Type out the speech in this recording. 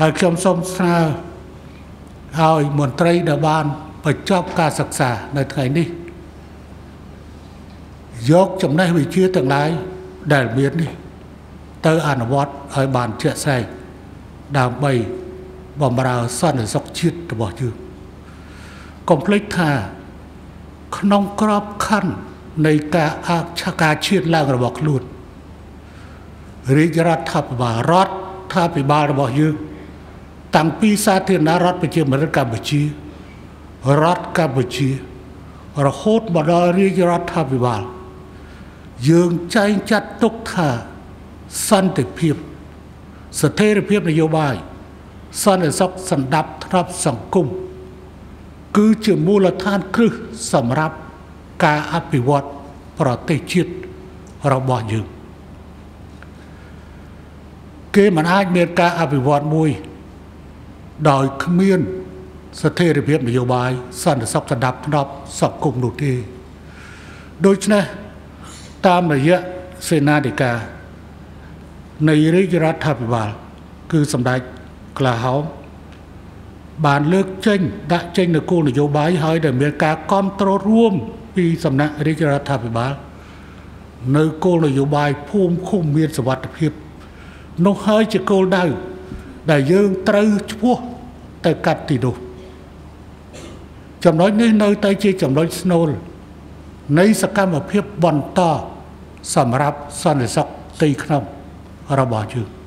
ហើយខ្ញុំសូមស្នើឲ្យមន្ត្រីដែលបានបញ្ចប់ការសិក្សានៅថ្ងៃនេះយកចំណេះវិជ្ជាទាំងឡាយដែលមាននេះ ទៅអនុវត្តឲ្យបានជាក់ស្ដែងដើម្បីបំរើសន្តិសុខជាតិរបស់យើងកុំភ្លេចថាក្នុងក្របខ័ណ្ឌនៃការអឆការជាតិឡើងរបស់ខ្លួនរាជរដ្ឋាភិបាលរដ្ឋាភិបាលរបស់យើង តាំងពីសាធារណរដ្ឋប្រជាមានិតកម្ពុជារដ្ឋកម្ពុជា រហូតមកដល់រាជរដ្ឋាភិបាលយើងចែងចាត់ទុកថាសន្តិភាព ស្ថិរភាពនយោបាយសន្តិសុខសន្តិភាពទ្រព្យសង្គមគឺជាមូលដ្ឋានគ្រឹះសម្រាប់ការអភិវឌ្ឍប្រទេសជាតិរបស់យើង គេមិនអាចមានការអភិវឌ្ឍមួយ ដោយគ្មានស្ថិរភាពនយោបាយសន្តិសុខសន្តិភាពសង្គមនោះទេដូច្នេះតាមរយៈសេនាធិការនៃរាជរដ្ឋាភិបាល គឺសម្ដេចក្លាហោមបានលើកចេញ ដាក់ចេញនូវគោលនយោបាយហើយដែលមានការគ្រប់គ្រងរួម ពីសំណាក់រាជរដ្ឋាភិបាល នៅគោលនយោបាយភូមិឃុំមានសវត្ថភាពនោះហើយជាគោលដៅ ដែលយើងត្រូវឈ្មោះទៅកាត់ទីនោះចំណុចនេះនៅតែជាចំណុចស្នូលនៃសកម្មភាពបន្តសម្រាប់សន្តិសុខទីក្នុងរបស់យើង